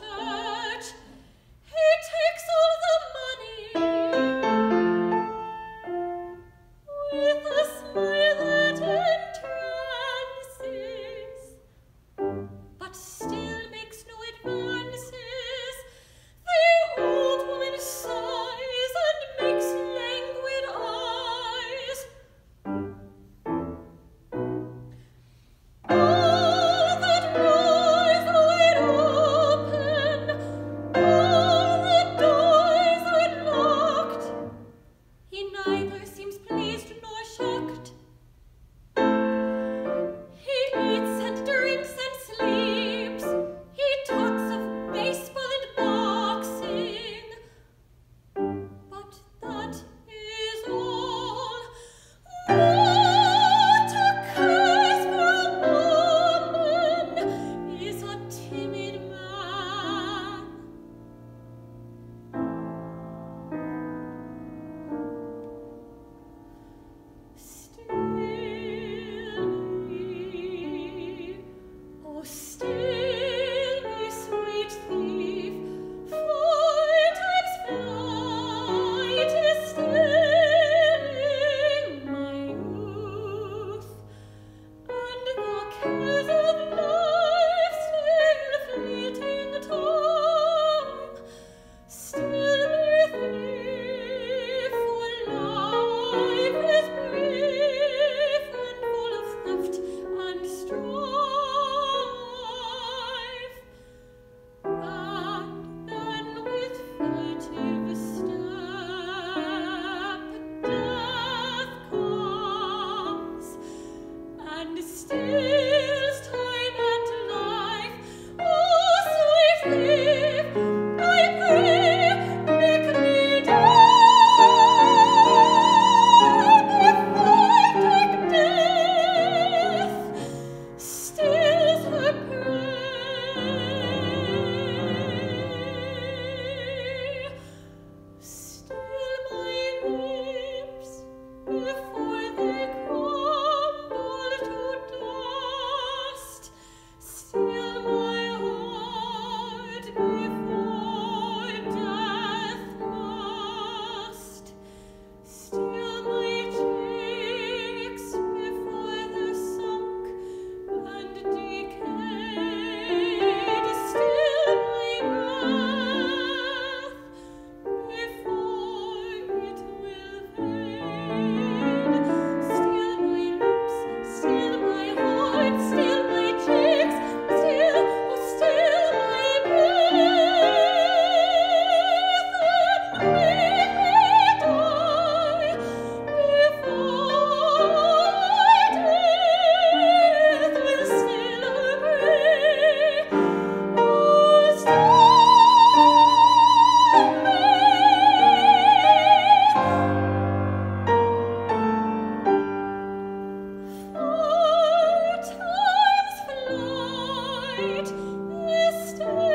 church. Stay